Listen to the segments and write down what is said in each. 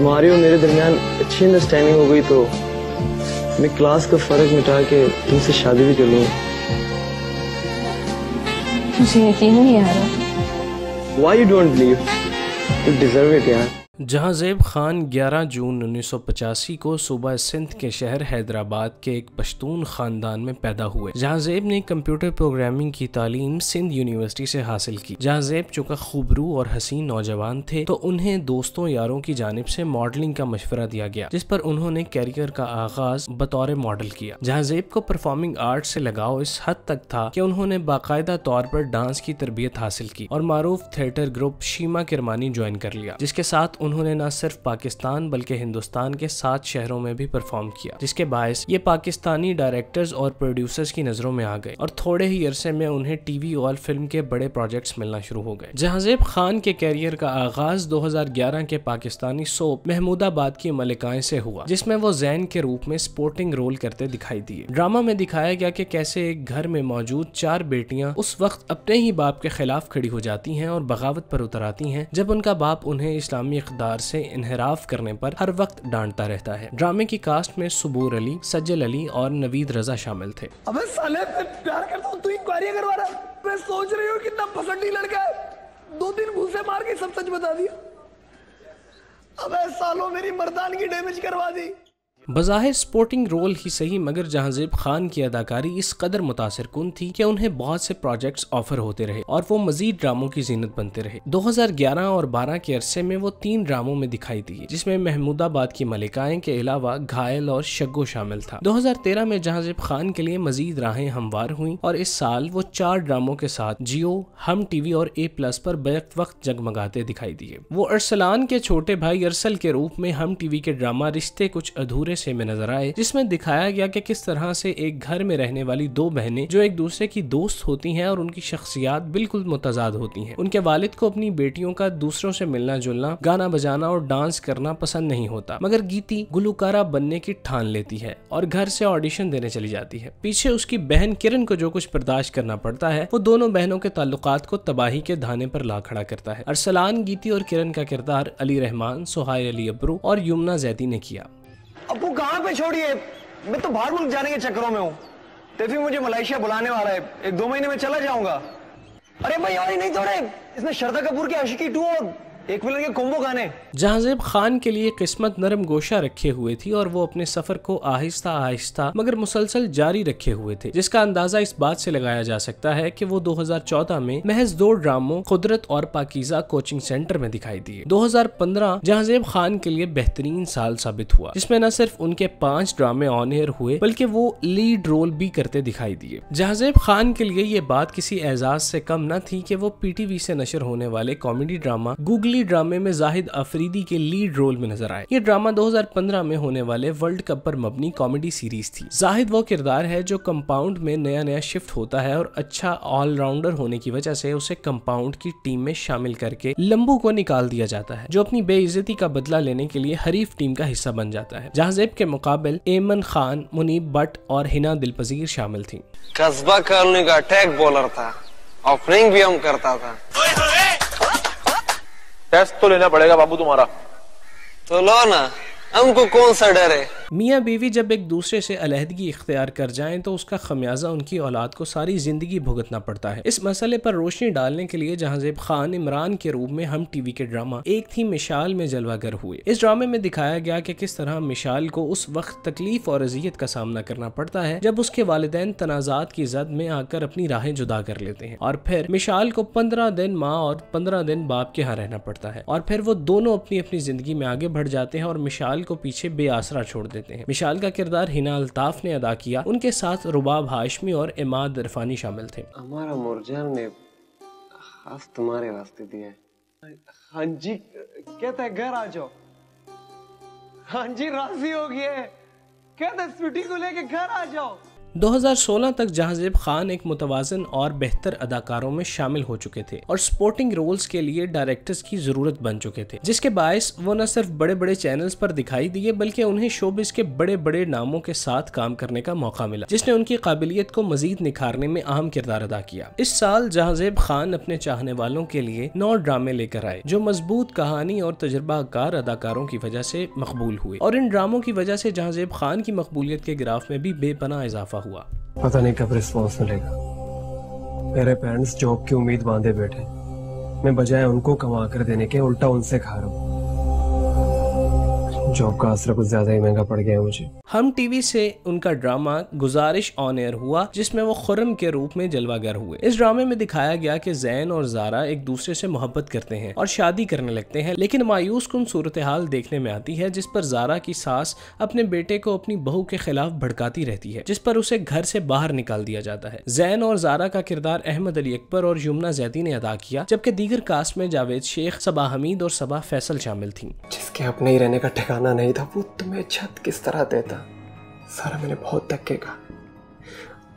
तुम्हारी और मेरे दरमियान अच्छी अंडरस्टैंडिंग हो गई तो मैं क्लास का फ़र्क मिटा के तुमसे शादी भी कर लूँ। मुझे यकीन नहीं आ रहा। Why you don't believe you deserve it यार। जहांजेब खान 11 जून 1985 को सुबह सिंध के शहर हैदराबाद के एक पश्तून खानदान में पैदा हुए। जहांजेब ने कंप्यूटर प्रोग्रामिंग की तालीम सिंध यूनिवर्सिटी से हासिल की। जहांजेब चूँकि खूबरू और हसीन नौजवान थे तो उन्हें दोस्तों यारों की जानब से मॉडलिंग का मशवरा दिया गया, जिस पर उन्होंने कैरियर का आगाज़ बतौर मॉडल किया। जहांजेब को परफॉर्मिंग आर्ट से लगाव इस हद तक था कि उन्होंने बाकायदा तौर पर डांस की तरबियत हासिल की और मारूफ theatre group Sheema Kirmani join कर लिया, जिसके साथ उन्होंने न सिर्फ़ पाकिस्तान, बल्कि हिंदुस्तान के सात शहरों में भी परफॉर्म किया, जिसके बायस ये पाकिस्तानी डायरेक्टर्स और प्रोड्यूसर्स की नज़रों में आ गए और थोड़े ही अरसे में उन्हें टीवी और फ़िल्म के बड़े प्रोजेक्ट्स मिलना शुरू हो गए। जहाजेब खान के कैरियर का आगाज़ 2011 के पाकिस्तानी सोप महमूदाबाद की मलिकाएँ से हुआ, जिसमें वो जैन के रूप में स्पोर्टिंग रोल करते दिखाई दिए। ड्रामा में दिखाया गया कि कैसे एक घर में मौजूद चार बेटियाँ उस वक्त अपने ही बाप के खिलाफ खड़ी हो जाती हैं और बगावत पर उतर आती हैं, जब उनका बाप उन्हें इस्लामी इकदार से इनहराफ करने पर हर वक्त डांटता रहता है। ड्रामे की कास्ट में सुबूर अली, सज्जल अली और नवीद रजा शामिल थे। अबे साले प्यार करता हूँ, तू इंक्वायरी करवा रहा मैं सोच रही हूँ कितना पसंदी लड़का है। दो दिन घूसे मार के सब सच बता दिया। अबे सालों मेरी मर्दान की डैमेज करवा दी। बज़ाहिर स्पोर्टिंग रोल ही सही, मगर जहांजेब खान की अदाकारी इस कदर मुतासर कन थी कि उन्हें बहुत से प्रोजेक्ट्स ऑफ़र होते रहे और वो मजीद ड्रामों की जीनत बनते रहे। 2011 और 12 के अरसे में वो तीन ड्रामों में दिखाई दिए, जिसमें महमूदाबाद की मलिकाएँ के अलावा घायल और शगो शामिल था। 2013 में जहांजेब खान के लिए मजीद राहें हमवार हुई और इस साल वो चार ड्रामों के साथ जियो, हम टीवी और ए प्लस पर बैक वक्त जगमगाते दिखाई दिए। वो अरसलान के छोटे भाई अरसल के रूप में हम टीवी के ड्रामा रिश्ते कुछ अधूरे से में नज़र आए, जिसमें दिखाया गया कि किस तरह से एक घर में रहने वाली दो बहनें, जो एक दूसरे की दोस्त होती हैं और उनकी शख्सियात बिल्कुल मुतजाद होती हैं। उनके वालिद को अपनी बेटियों का दूसरों से मिलना जुलना गाना बजाना और डांस करना पसंद नहीं होता, मगर गीती गुलकारा बनने की ठान लेती है और घर से ऑडिशन देने चली जाती है। पीछे उसकी बहन किरण को जो कुछ बर्दाश्त करना पड़ता है, वो दोनों बहनों के ताल्लुकात को तबाही के धाने पर ला खड़ा करता है। अरसलान गीती और किरण का किरदार अली रहमान सोहाय अली अब्रू और यमुना जैदी ने किया। अबू कहाँ पे छोड़िए मैं तो बाहर मुल्क जाने के चक्करों में हूँ। तेफी मुझे मलेशिया बुलाने वाला है। एक दो महीने में चला जाऊँगा। अरे भाई, और नहीं तोड़े इसमें श्रद्धा कपूर की आशिकी टू और एक विलन के कोम्बो गाने। जहाजेब खान के लिए किस्मत नरम गोशा रखे हुए थी और वो अपने सफ़र को आहिस्ता आहिस्ता, मगर मुसलसल जारी रखे हुए थे, जिसका अंदाज़ा इस बात से लगाया जा सकता है कि वो 2014 में महज दो ड्रामों कुदरत और पाकिजा कोचिंग सेंटर में दिखाई दिए। 2015 जहाजेब खान के लिए बेहतरीन साल साबित हुआ, जिसमें न सिर्फ़ उनके पाँच ड्रामे ऑन एयर हुए, बल्कि वो लीड रोल भी करते दिखाई दिए। जहाजेब खान के लिए ये बात किसी एजाज से कम न थी कि वो पीटीवी से नशर होने वाले कॉमेडी ड्रामा गूगली ड्रामे में जाहिद अफरीदी के लीड रोल में नज़र आए। ये ड्रामा 2015 में होने वाले वर्ल्ड कप पर मबनी कॉमेडी सीरीज़ थी। जाहिद वो किरदार है जो कंपाउंड में नया नया शिफ्ट होता है और अच्छा ऑलराउंडर होने की वजह से उसे कंपाउंड की टीम में शामिल करके लंबू को निकाल दिया जाता है जो अपनी बेइज्जती का बदला लेने के लिए हरीफ टीम का हिस्सा बन जाता है जहाजेब के मुकाबल एमन खान मुनीब भट्ट और हिना दिलपजीर शामिल थी। कस्बा कॉलोनी का अटैक बॉलर था ओपनिंग भी हम करता था। टेस्ट तो लेना पड़ेगा बाबू तुम्हारा। तो लो ना हमको कौन सा डर है? मियाँ बीवी जब एक दूसरे से अलहदगी इख्तियार कर जाएँ तो उसका खमियाजा उनकी औलाद को सारी ज़िंदगी भुगतना पड़ता है। इस मसले पर रोशनी डालने के लिए जहांजेब खान इमरान के रूप में हम टीवी के ड्रामा एक थी मिशाल में जलवागर हुए। इस ड्रामे में दिखाया गया कि किस तरह मिशाल को उस वक्त तकलीफ़ और अजियत का सामना करना पड़ता है, जब उसके वालदेन तनाजात की जद में आकर अपनी राहें जुदा कर लेते हैं। और फिर मिशाल को पंद्रह दिन माँ और पंद्रह दिन बाप के यहाँ रहना पड़ता है। और फिर वो दोनों अपनी अपनी ज़िंदगी में आगे बढ़ जाते हैं और मिशाल को पीछे बेआसरा छोड़ देते हैं। मिशाल का किरदार हिना अल्ताफ ने अदा किया। उनके साथ रुबाब हाशमी और इमाद इरफानी शामिल थे। हमारा मुरजान ने खास तुम्हारे वास्ते दिया है। जी, कहता है, घर आ जाओ। हाँ जी, राज़ी हो गए कहता स्वीटी को लेके घर आ जाओ। 2016 तक जहांजेब खान एक मुतवाजन और बेहतर अदाकारों में शामिल हो चुके थे और स्पोर्टिंग रोल्स के लिए डायरेक्टर्स की ज़रूरत बन चुके थे, जिसके बायस वो न सिर्फ़ बड़े बड़े चैनल्स पर दिखाई दिए, बल्कि उन्हें शोबिस के बड़े बड़े नामों के साथ काम करने का मौका मिला, जिसने उनकी काबिलियत को मजीद निखारने में अहम किरदार अदा किया। इस साल जहांजेब खान अपने चाहने वालों के लिए नौ ड्रामे लेकर आए, जो मज़बूत कहानी और तजर्बाकार अदाकारों की वजह से मकबूल हुए। और इन ड्रामों की वजह से जहांजेब खान की मकबूलियत के ग्राफ में भी बेपना इजाफा हुआ पता नहीं कब रिस्पॉन्स मिलेगा। मेरे पेरेंट्स जॉब की उम्मीद बांधे बैठे। मैं बजाय उनको कमा कर देने के उल्टा उनसे खा रहा हूँ। जॉब का असर कुछ ज़्यादा ही महँगा पड़ गया है मुझे। हम टीवी से उनका ड्रामा गुजारिश ऑन एयर हुआ जिसमें वो खुरम के रूप में जलवागर हुए। इस ड्रामे में दिखाया गया कि जैन और जारा एक दूसरे से मोहब्बत करते हैं और शादी करने लगते हैं लेकिन मायूस कन सूरत हाल देखने में आती है जिस पर जारा की सास अपने बेटे को अपनी बहू के खिलाफ भड़काती रहती है जिस पर उसे घर से बाहर निकाल दिया जाता है। जैन और जारा का किरदार अहमद अली अकबर और युमना जैदी ने अदा किया जबकि दीगर कास्ट में जावेद शेख सबा हमीद और सबा फैसल शामिल थी। जिसके अपने ही रहने का ठिकाना नहीं था। वो तुम्हें छत किस तरह देता? सारा मैंने बहुत धक्के का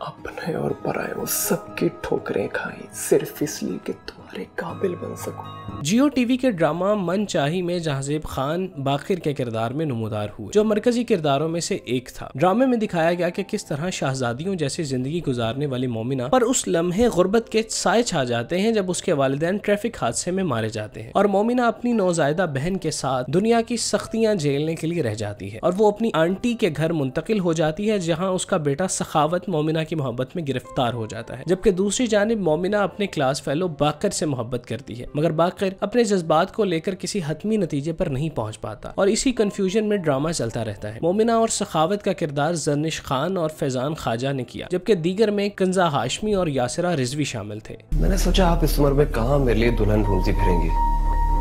अपने और पराए वो सबकी ठोकरें खाई, सिर्फ़ इसलिए कि तुम्हारे काबिल बन सकूँ। जियो टीवी के ड्रामा मन चाही में जहाजेब खान बाकिर के किरदार में नमोदार हुए, जो मरकजी किरदारों में से एक था। ड्रामे में दिखाया गया कि किस तरह शहजादियों जैसी ज़िंदगी गुजारने वाली मोमिना पर उस लम्हे गुर्बत के साय छा जाते हैं जब उसके वालदेन ट्रैफ़िक हादसे में मारे जाते हैं। और मोमिना अपनी नौजायदा बहन के साथ दुनिया की सख्तियाँ झेलने के लिए रह जाती है और वो अपनी आंटी के घर मुंतकिल हो जाती है, जहाँ उसका बेटा सखावत मोमिना की मोहब्बत में गिरफ़्तार हो जाता है। जबकि दूसरी जानब मोमिना अपने क्लास फेलो बाकर मोहब्बत करती है, मगर बाकर अपने जज्बात को लेकर किसी हतमी नतीजे पर नहीं पहुँच पाता। और इसी कंफ्यूजन में ड्रामा चलता रहता है। मोमिना और सखावत का किरदार जरनिश खान और फैजान खाजा ने किया, जबकि दीगर में कंजा हाशमी और यासरा रिजवी शामिल थे। मैंने सोचा, आप इस उम्र में कहा मेरे लिए दुल्हन ढूंढती फिरेंगी?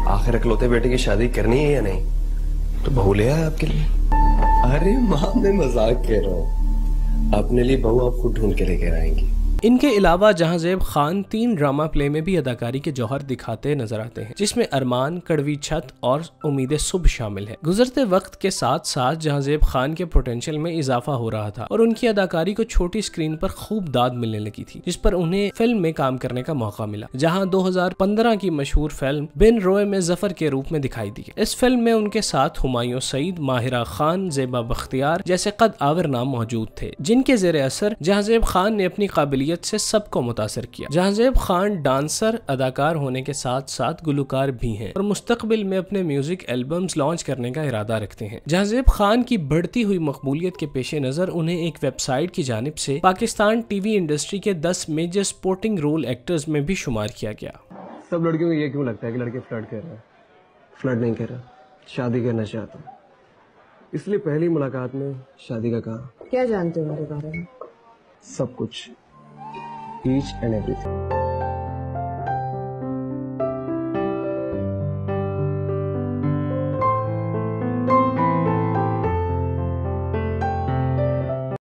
आखिर इकलौते बेटे की शादी करनी है या नहीं? तो बहू ले आपके लिए। अरे माँ, मैं मज़ाक कह रहा हूँ। अपने लिए बहू आप खुद ढूंढ के लेकर आएँगी। इनके अलावा जहांजेब खान तीन ड्रामा प्ले में भी अदाकारी के जौहर दिखाते नज़र आते हैं, जिसमें अरमान, कड़वी छत और उम्मीद सुबह शामिल है। गुजरते वक्त के साथ साथ जहांजेब खान के पोटेंशियल में इजाफा हो रहा था और उनकी अदाकारी को छोटी स्क्रीन पर खूब दाद मिलने लगी थी, जिस पर उन्हें फ़िल्म में काम करने का मौका मिला, जहाँ दो हज़ार पंद्रह की मशहूर फ़िल्म बिन रोए में ज़फ़र के रूप में दिखाई दी इस फ़िल्म में उनके साथ हुमायूं सईद, माहिरा खान, जेबा बख्तियार जैसे कद आवर नाम मौजूद थे, जिनके जेर असर जहांजेब खान ने अपनी काबिलियत शख्सियत से सबको मुतासर किया। जहांजेब खान डांसर अदाकार होने के साथ साथ गुलकार भी हैं और मुस्तकबिल में अपने म्यूज़िक एल्बम्स लॉन्च करने का इरादा रखते हैं। जहांजेब खान की बढ़ती हुई मकबूलियत के पेश नज़र उन्हें एक वेबसाइट की जानब से पाकिस्तान टीवी इंडस्ट्री के दस मेजर स्पोर्टिंग रोल एक्टर्स में भी शुमार किया गया। सब लड़कियों को ये क्यों लगता है कि लड़के फ्लर्ट कर रहे हैं? फ्लर्ट नहीं कर रहा। शादी करना चाहता हूँ। इसलिए पहली मुलाकात में शादी का कहा। क्या जानते हो मेरे बारे में? सब कुछ। Each and everything.